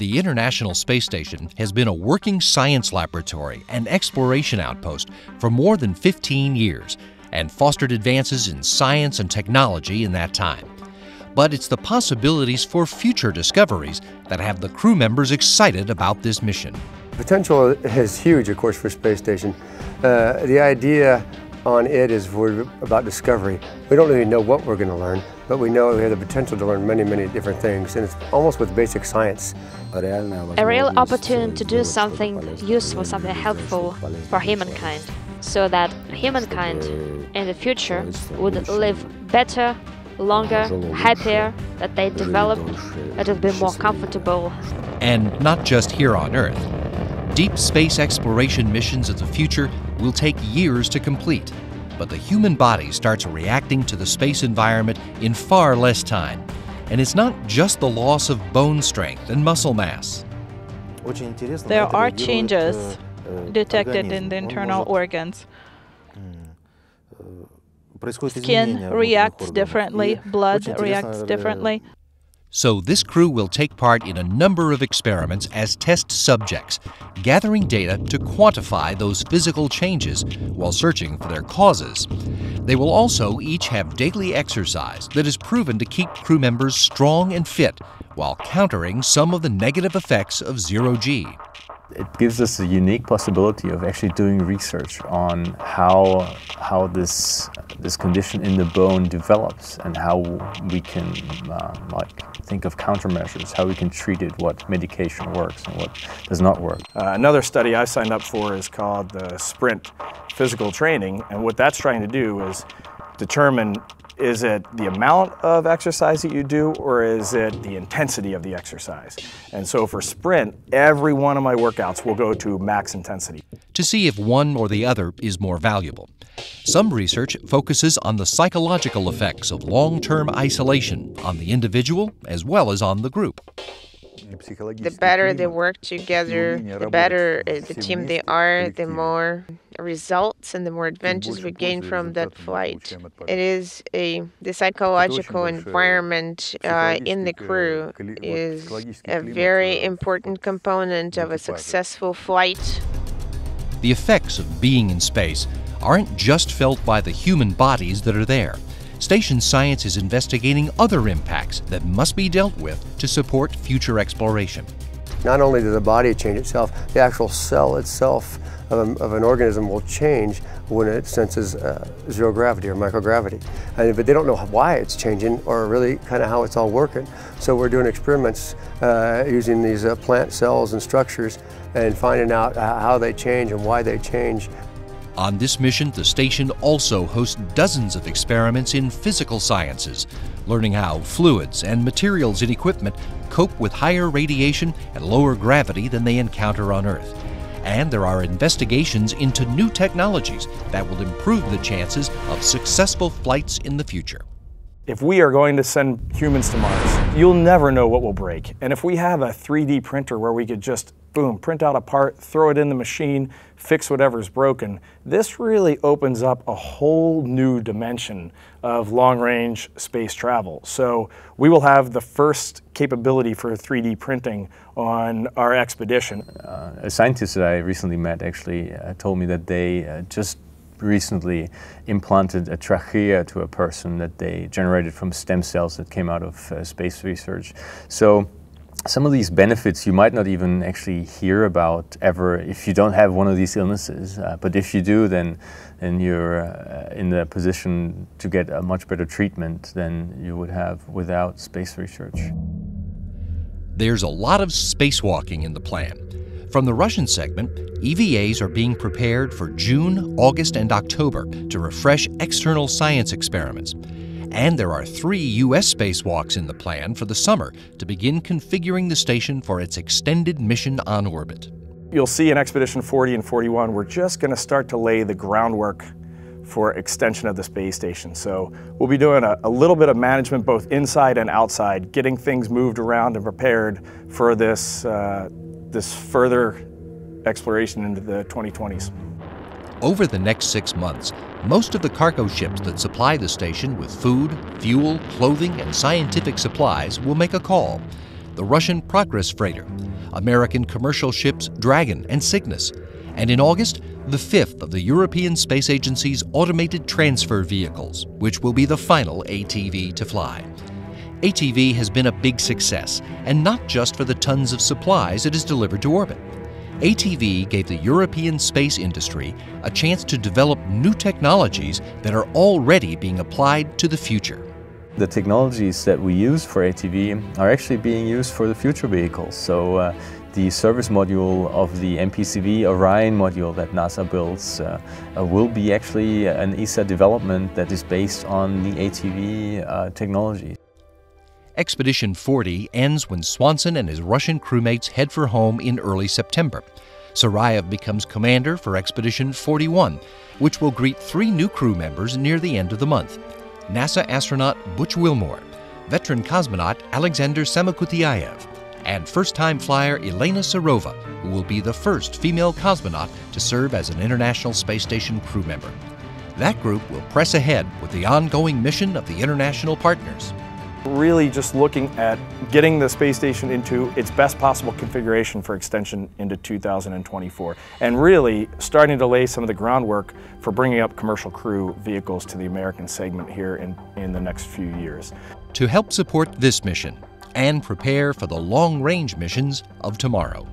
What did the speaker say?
The International Space Station has been a working science laboratory and exploration outpost for more than 15 years and fostered advances in science and technology in that time. But it's the possibilities for future discoveries that have the crew members excited about this mission. Potential is huge, of course, for space station. Uh, the idea on it is we're about discovery. We don't really know what we're going to learn, but we know we have the potential to learn many, many different things, and it's almost with basic science. A real opportunity to do something useful, something helpful for humankind, so that humankind in the future would live better, longer, happier, that they develop, that will be more comfortable. And not just here on Earth. Deep space exploration missions of the future will take years to complete, but the human body starts reacting to the space environment in far less time. And it's not just the loss of bone strength and muscle mass. There are changes detected in the internal organs. Skin reacts differently, blood reacts differently. So, this crew will take part in a number of experiments as test subjects, gathering data to quantify those physical changes while searching for their causes. They will also each have daily exercise that is proven to keep crew members strong and fit while countering some of the negative effects of zero G it gives us a unique possibility of actually doing research on how how this this condition in the bone develops and how we can uh, like think of countermeasures, how we can treat it, what medication works and what does not work. Uh, another study I signed up for is called the Sprint Physical Training, and what that's trying to do is determine is it the amount of exercise that you do or is it the intensity of the exercise? And so for sprint, every one of my workouts will go to max intensity. To see if one or the other is more valuable. Some research focuses on the psychological effects of long term isolation on the individual as well as on the group the better they work together, the better uh, the team they are, the more results and the more advantages we gain from that flight. It is a the psychological environment uh, in the crew is a very important component of a successful flight. The effects of being in space aren't just felt by the human bodies that are there. Station Science is investigating other impacts that must be dealt with to support future exploration. Not only does the body change itself, the actual cell itself of, a, of an organism will change when it senses uh, zero gravity or microgravity. And, but they don't know why it's changing or really kind of how it's all working. So we're doing experiments uh, using these uh, plant cells and structures and finding out how they change and why they change on this mission, the station also hosts dozens of experiments in physical sciences, learning how fluids and materials and equipment cope with higher radiation and lower gravity than they encounter on Earth. And there are investigations into new technologies that will improve the chances of successful flights in the future. If we are going to send humans to Mars, you'll never know what will break. And if we have a 3D printer where we could just boom, print out a part, throw it in the machine, fix whatever's broken. This really opens up a whole new dimension of long-range space travel. So we will have the first capability for 3D printing on our expedition. Uh, a scientist that I recently met actually uh, told me that they uh, just recently implanted a trachea to a person that they generated from stem cells that came out of uh, space research. So some of these benefits you might not even actually hear about ever if you don't have one of these illnesses. Uh, but if you do, then, then you're uh, in the position to get a much better treatment than you would have without space research. There's a lot of spacewalking in the plan. From the Russian segment, EVAs are being prepared for June, August, and October to refresh external science experiments. And there are three U.S. spacewalks in the plan for the summer to begin configuring the station for its extended mission on orbit. You'll see in Expedition 40 and 41, we're just going to start to lay the groundwork for extension of the space station. So we'll be doing a, a, little bit of management both inside and outside, getting things moved around and prepared for this, uh, this further exploration into the 2020s. Over the next six months, most of the cargo ships that supply the station with food, fuel, clothing, and scientific supplies will make a call. the Russian Progress freighter, American commercial ships Dragon and Cygnus, and in August, the fifth of the European Space Agency's automated transfer vehicles, which will be the final ATV to fly. ATV has been a big success, and not just for the tons of supplies it has delivered to orbit. ATV gave the European space industry a chance to develop new technologies that are already being applied to the future. The technologies that we use for ATV are actually being used for the future vehicles. So uh, the service module of the MPCV Orion module that NASA builds uh, uh, will be actually an ESA development that is based on the ATV uh, technology. Expedition 40 ends when Swanson and his Russian crewmates head for home in early September. Suraev becomes commander for Expedition 41, which will greet three new crew members near the end of the month NASA astronaut Butch Wilmore, veteran cosmonaut Alexander Samokutyaev, and first time flyer Elena Serova, who will be the first female cosmonaut to serve as an International Space Station crew member. That group will press ahead with the ongoing mission of the international partners. Really just looking at getting the space station into its best possible configuration for extension into 2024 and really starting to lay some of the groundwork for bringing up commercial crew vehicles to the American segment here in, in the next few years. To help support this mission and prepare for the long-range missions of tomorrow.